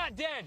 not dead.